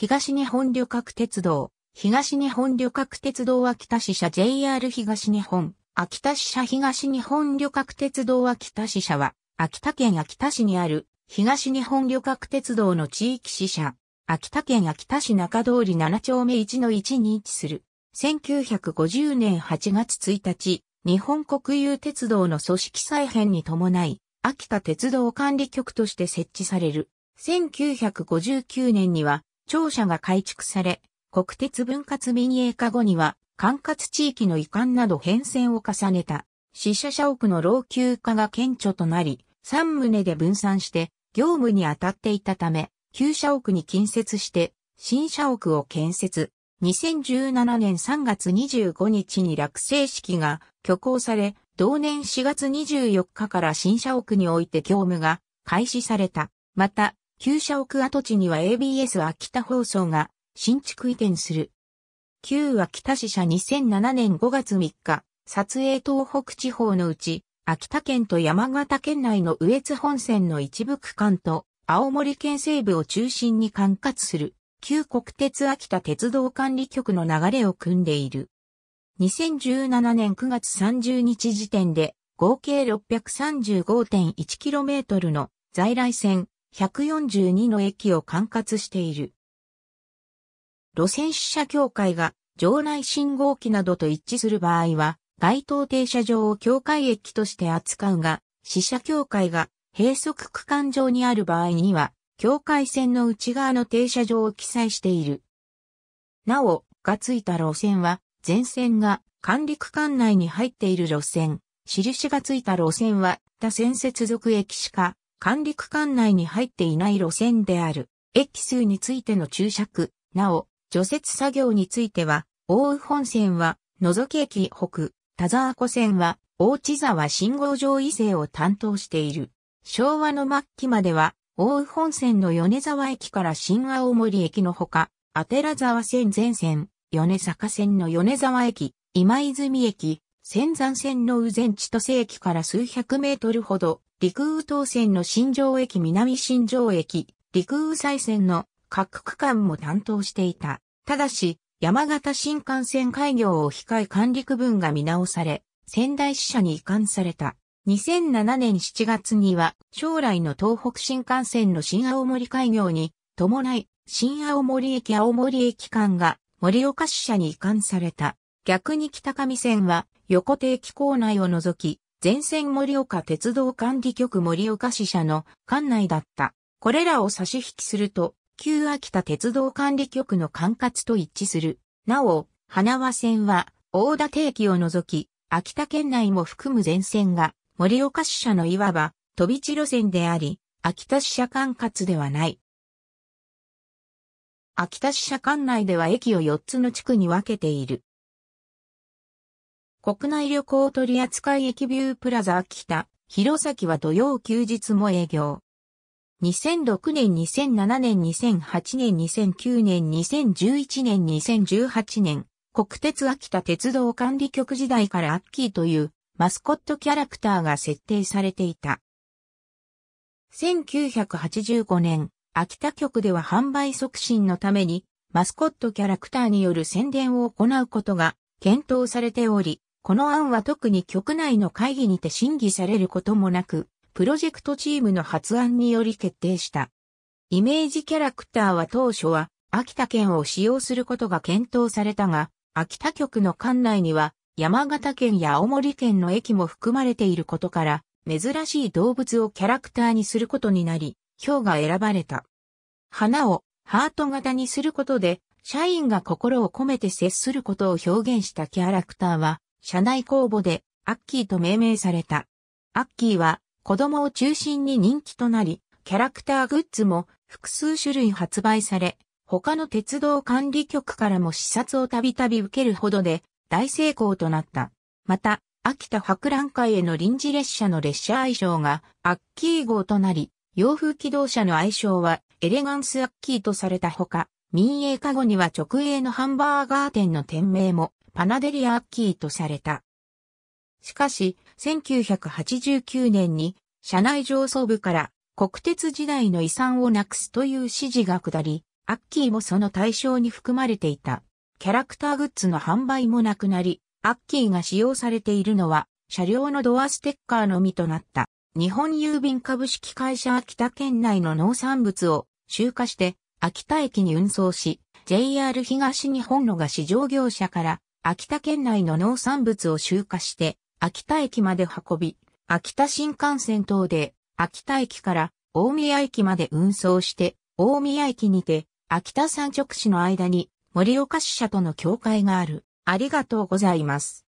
東日本旅客鉄道、東日本旅客鉄道秋田支社 JR 東日本、秋田支社東日本旅客鉄道秋田支社は、秋田県秋田市にある東日本旅客鉄道の地域支社、秋田県秋田市中通り7丁目1の1に位置する。1950年8月1日、日本国有鉄道の組織再編に伴い、秋田鉄道管理局として設置される。1959年には、庁舎が改築され、国鉄分割民営化後には、管轄地域の移管など変遷を重ねた。死者社屋の老朽化が顕著となり、三棟で分散して業務に当たっていたため、旧社屋に近接して新社屋を建設。2017年3月25日に落成式が挙行され、同年4月24日から新社屋において業務が開始された。また、旧社屋跡地には ABS 秋田放送が新築移転する。旧秋田支社2007年5月3日、撮影東北地方のうち、秋田県と山形県内の羽越本線の一部区間と、青森県西部を中心に管轄する、旧国鉄秋田鉄道管理局の流れを組んでいる。2017年9月30日時点で、合計 635.1km の在来線142の駅を管轄している。路線支社協会が場内信号機などと一致する場合は、該当停車場を境界駅として扱うが、支社協会が閉塞区間上にある場合には、境界線の内側の停車場を記載している。なお、がついた路線は、全線が管理区間内に入っている路線、印がついた路線は、他線接続駅しか管理区間内に入っていない路線である。駅数についての注釈、なお、除雪作業については、大宇本線は、覗き駅北、田沢湖線は、大地沢信号場異性を担当している。昭和の末期までは、大宇本線の米沢駅から新青森駅のほか、阿寺沢線全線、米坂線の米沢駅、今泉駅、仙山線の宇前千歳駅から数百メートルほど、陸羽東線の新庄駅南新庄駅、陸羽西線の各区間も担当していた。ただし、山形新幹線開業を控え管理区分が見直され、仙台支社に移管された。2007年7月には、将来の東北新幹線の新青森開業に伴い、新青森駅青森駅間が盛岡支社に移管された。逆に北上線は横手駅構内を除き、全線盛岡鉄道管理局盛岡支社の管内だった。これらを差し引きすると、旧秋田鉄道管理局の管轄と一致する。なお、花輪線は、大館駅を除き、秋田県内も含む全線が、盛岡支社のいわば、飛び地路線であり、秋田支社管轄ではない。秋田支社管内では駅を4つの地区に分けている。国内旅行取扱駅ビュープラザ秋田、弘前は土曜休日も営業。2006年、2007年、2008年、2009年、2011年、2018年、国鉄秋田鉄道管理局時代からアッキーというマスコットキャラクターが設定されていた。1985年、秋田局では販売促進のためにマスコットキャラクターによる宣伝を行うことが検討されており、この案は特に局内の会議にて審議されることもなく、プロジェクトチームの発案により決定した。イメージキャラクターは当初は秋田県を使用することが検討されたが、秋田局の管内には山形県や青森県の駅も含まれていることから、珍しい動物をキャラクターにすることになり、票が選ばれた。花をハート型にすることで、社員が心を込めて接することを表現したキャラクターは、社内公募でアッキーと命名された。アッキーは子供を中心に人気となり、キャラクターグッズも複数種類発売され、他の鉄道管理局からも視察をたびたび受けるほどで大成功となった。また、秋田博覧会への臨時列車の列車愛称がアッキー号となり、洋風機動車の愛称はエレガンスアッキーとされたほか、民営化後には直営のハンバーガー店の店名もパナデリアアッキーとされた。しかし、1989年に、社内上層部から国鉄時代の遺産をなくすという指示が下り、アッキーもその対象に含まれていた。キャラクターグッズの販売もなくなり、アッキーが使用されているのは、車両のドアステッカーのみとなった。日本郵便株式会社秋田県内の農産物を集荷して秋田駅に運送し、JR 東日本のが市場業者から秋田県内の農産物を集荷して秋田駅まで運び、秋田新幹線等で秋田駅から大宮駅まで運送して大宮駅にて秋田山直市の間に盛岡支社との境界がある。ありがとうございます。